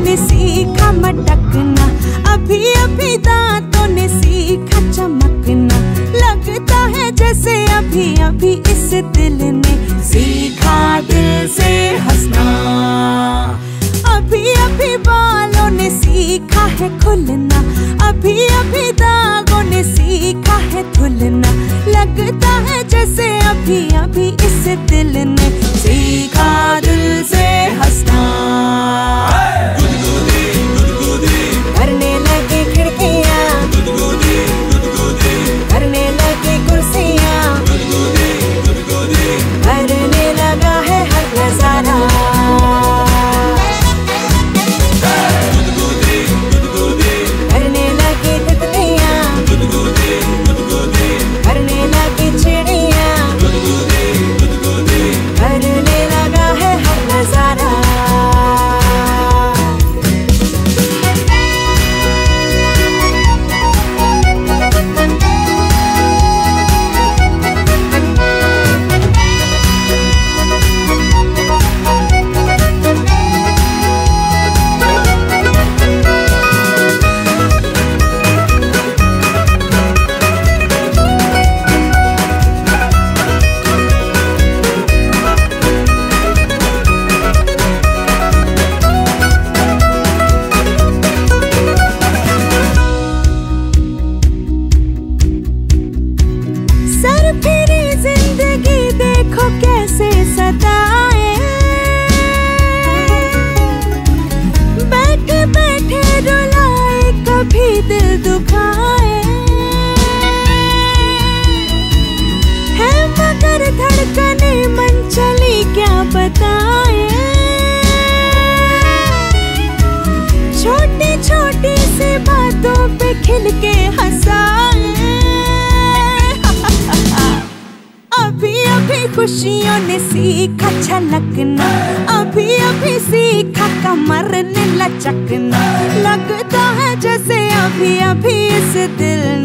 ने सीखा मटकना, अभी अभी दांतों ने सीखा चमकना। लगता है जैसे अभी अभी इस दिल ने सीखा दिल से हंसना। अभी अभी बालों ने सीखा है खुलना, अभी अभी दागों ने सीखा है धुलना। लगता है जैसे अभी अभी इस दिल ने सताए। बैठे क्या बताए। छोटी छोटी सी बातों पे के हंसाए। अभी अभी खुशियों ने सीखा छलकना। अभी अभी सीखा कमर ने लचकना। लगता है जैसे अभी अभी इस दिल